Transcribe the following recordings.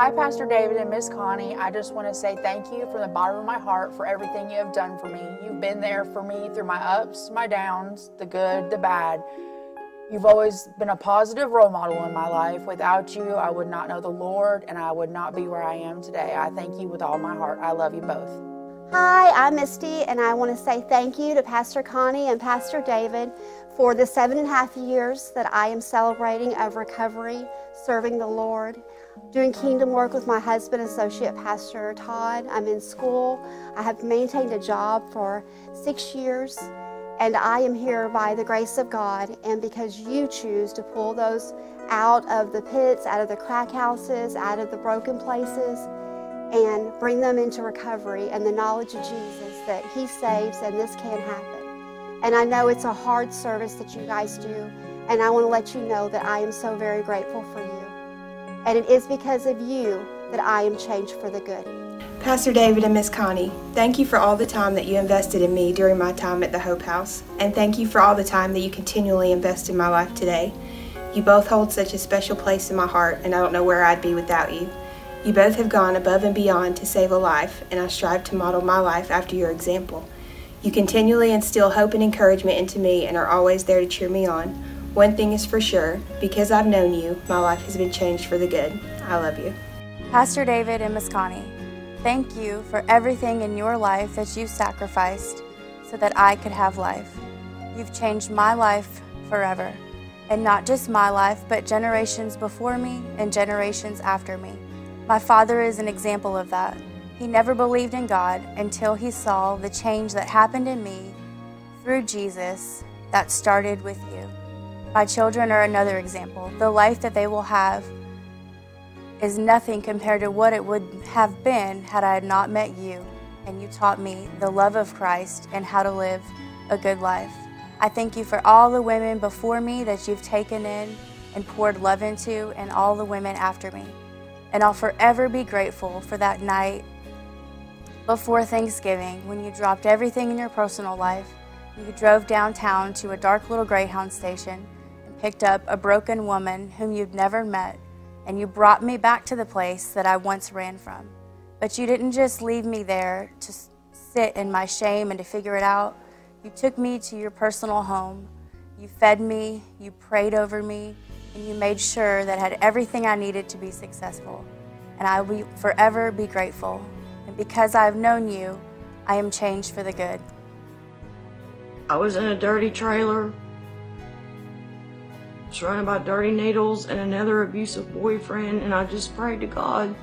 Hi, Pastor David and Miss Connie. I just want to say thank you from the bottom of my heart for everything you have done for me. You've been there for me through my ups, my downs, the good, the bad. You've always been a positive role model in my life. Without you, I would not know the Lord and I would not be where I am today. I thank you with all my heart. I love you both. Hi, I'm Misty, and I want to say thank you to Pastor Connie and Pastor David for the seven and a half years that I am celebrating of recovery, serving the Lord, doing kingdom work with my husband, Associate Pastor Todd. I'm in school. I have maintained a job for six years, and I am here by the grace of God and because you choose to pull those out of the pits, out of the crack houses, out of the broken places and bring them into recovery and the knowledge of Jesus that He saves and this can happen. And I know it's a hard service that you guys do, and I want to let you know that I am so very grateful for you. And it is because of you that I am changed for the good. Pastor David and Miss Connie, thank you for all the time that you invested in me during my time at the Hope House, and thank you for all the time that you continually invest in my life today. You both hold such a special place in my heart, and I don't know where I'd be without you. You both have gone above and beyond to save a life, and I strive to model my life after your example. You continually instill hope and encouragement into me and are always there to cheer me on. One thing is for sure because I've known you, my life has been changed for the good. I love you. Pastor David and Miss Connie, thank you for everything in your life that you sacrificed so that I could have life. You've changed my life forever, and not just my life, but generations before me and generations after me. My father is an example of that. He never believed in God until he saw the change that happened in me through Jesus that started with you. My children are another example. The life that they will have is nothing compared to what it would have been had I not met you and you taught me the love of Christ and how to live a good life. I thank you for all the women before me that you've taken in and poured love into, and all the women after me. And I'll forever be grateful for that night before Thanksgiving when you dropped everything in your personal life. You drove downtown to a dark little Greyhound station and picked up a broken woman whom you'd never met, and you brought me back to the place that I once ran from. But you didn't just leave me there to sit in my shame and to figure it out. You took me to your personal home. You fed me, you prayed over me, and you made sure that I had everything I needed to be successful. And I will forever be grateful. And because I have known you, I am changed for the good. I was in a dirty trailer, surrounded by dirty needles and another abusive boyfriend, and I just prayed to God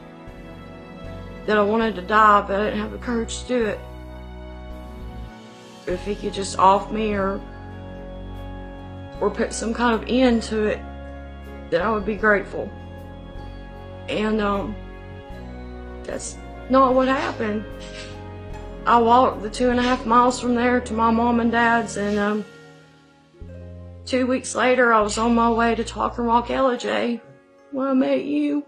that I wanted to die, but I didn't have the courage to do it. If He could just off me or or put some kind of end to it, then I would be grateful. And um, that's not what happened. I walked the two and a half miles from there to my mom and dad's, and um, two weeks later, I was on my way to talk Talking Rock LJ when I met you.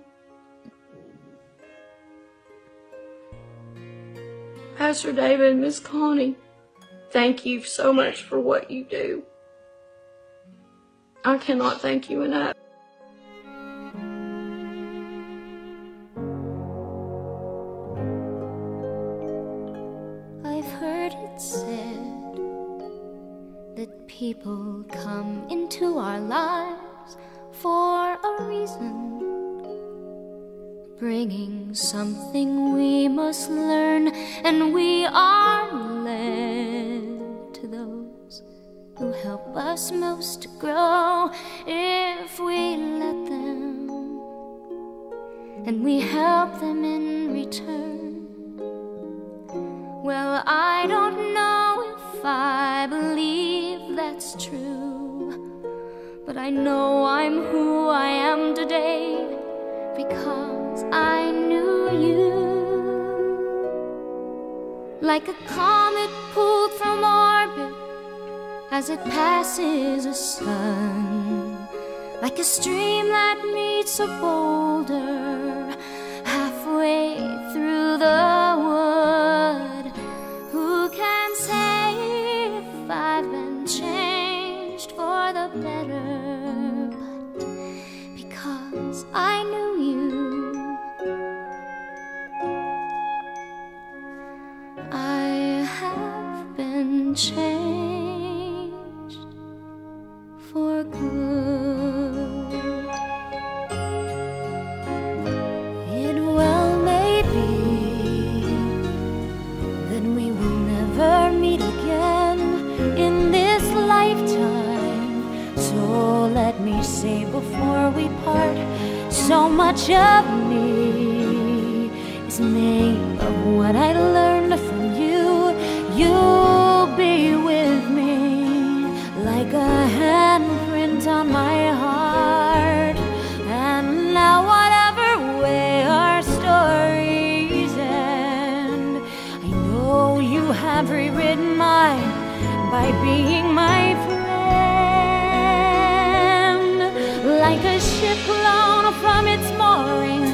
Pastor David and Miss Connie, thank you so much for what you do. I cannot thank you enough. People come into our lives for a reason, bringing something we must learn, and we are led to those who help us most to grow if we let them, and we help them in return. Well, I don't I know I'm who I am today because I knew you. Like a comet pulled from orbit as it passes a sun, like a stream that meets a boulder for good. It well may be that we will never meet again in this lifetime. So let me say before we part, so much of me is made of what I learned from you. You'll by being my friend. Like a ship blown from its mooring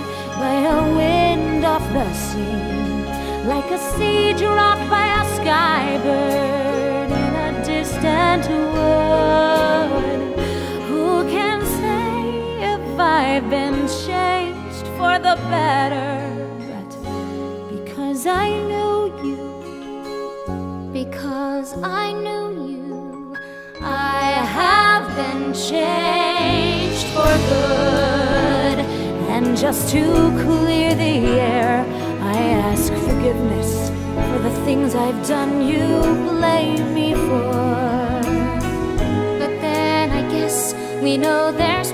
by a wind off the sea, like a seed dropped by a sky bird in a distant wood. Who can say if I've been changed for the better? But because I you, because I knew you, I have been changed for good. And just to clear the air, I ask forgiveness for the things I've done you blame me for. But then I guess we know there's